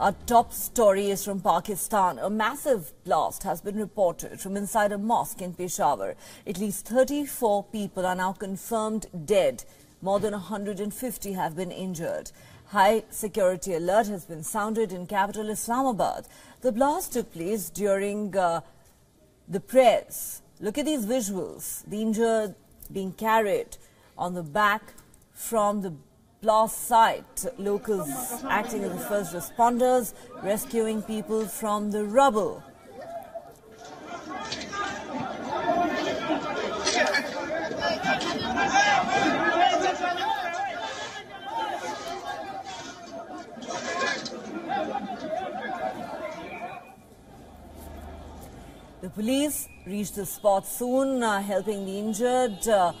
Our top story is from Pakistan. A massive blast has been reported from inside a mosque in Peshawar. At least 34 people are now confirmed dead. More than 150 have been injured. High security alert has been sounded in capital Islamabad. The blast took place during uh, the prayers. Look at these visuals. The injured being carried on the back from the blast site. Locals acting as the first responders, rescuing people from the rubble. The police reached the spot soon, uh, helping the injured. Uh,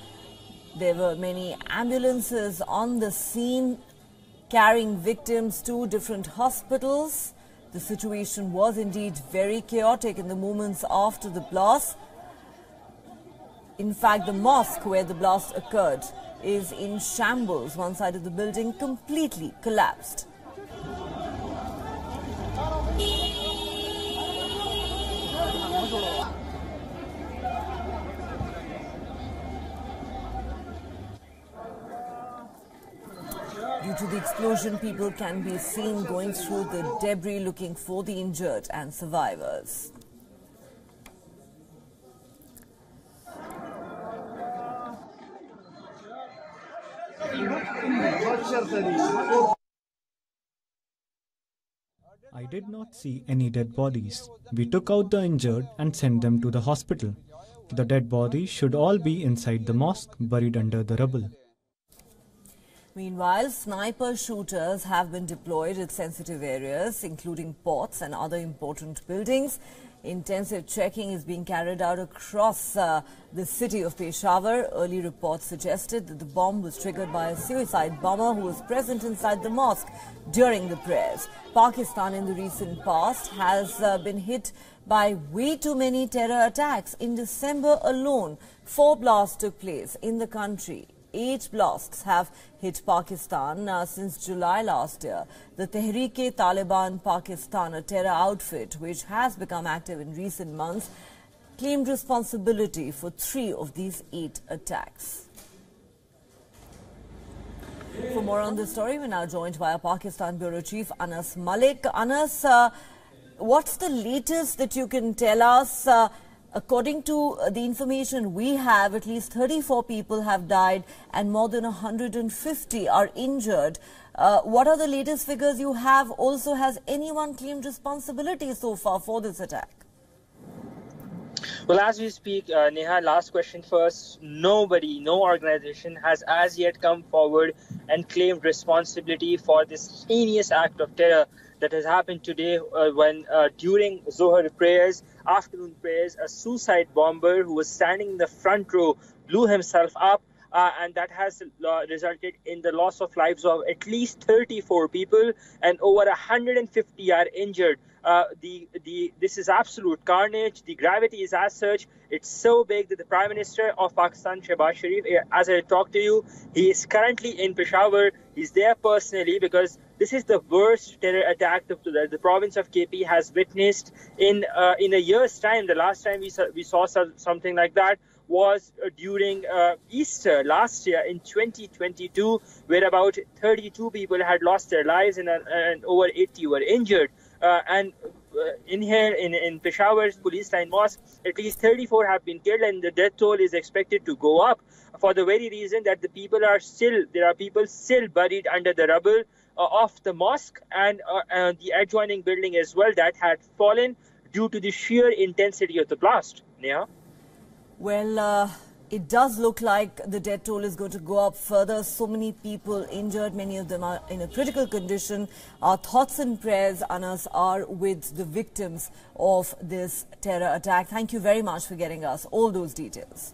there were many ambulances on the scene carrying victims to different hospitals. The situation was indeed very chaotic in the moments after the blast. In fact, the mosque where the blast occurred is in shambles. One side of the building completely collapsed. Due to the explosion, people can be seen going through the debris looking for the injured and survivors. I did not see any dead bodies. We took out the injured and sent them to the hospital. The dead bodies should all be inside the mosque, buried under the rubble. Meanwhile, sniper shooters have been deployed at sensitive areas, including ports and other important buildings. Intensive checking is being carried out across uh, the city of Peshawar. Early reports suggested that the bomb was triggered by a suicide bomber who was present inside the mosque during the prayers. Pakistan in the recent past has uh, been hit by way too many terror attacks. In December alone, four blasts took place in the country eight blasts have hit Pakistan uh, since July last year. The Tehreek-e-Taliban Pakistan, a terror outfit which has become active in recent months, claimed responsibility for three of these eight attacks. For more on this story, we're now joined by our Pakistan Bureau Chief Anas Malik. Anas, uh, what's the latest that you can tell us? Uh, According to uh, the information we have, at least 34 people have died and more than 150 are injured. Uh, what are the latest figures you have? Also, has anyone claimed responsibility so far for this attack? Well, as we speak, uh, Neha, last question first. Nobody, no organization has as yet come forward and claimed responsibility for this heinous act of terror that has happened today uh, when uh, during Zohar prayers, afternoon prayers, a suicide bomber who was standing in the front row blew himself up. Uh, and that has uh, resulted in the loss of lives of at least 34 people and over 150 are injured. Uh, the the this is absolute carnage. The gravity is as such. It's so big that the Prime Minister of Pakistan, Shehbaz Sharif, eh, as I talk to you, he is currently in Peshawar. He's there personally because this is the worst terror attack that the, province of KP has witnessed in uh, in a year's time. The last time we saw, we saw something like that was uh, during uh, Easter last year in 2022, where about 32 people had lost their lives and, uh, and over 80 were injured. Uh, and uh, in here in, in Peshawar's police line mosque, at least 34 have been killed, and the death toll is expected to go up for the very reason that the people are still, there are people still buried under the rubble uh, of the mosque and uh, the adjoining building as well that had fallen due to the sheer intensity of the blast. Yeah. Well, uh, it does look like the death toll is going to go up further. So many people injured, many of them are in a critical condition. Our thoughts and prayers, Anas, are with the victims of this terror attack. Thank you very much for getting us all those details.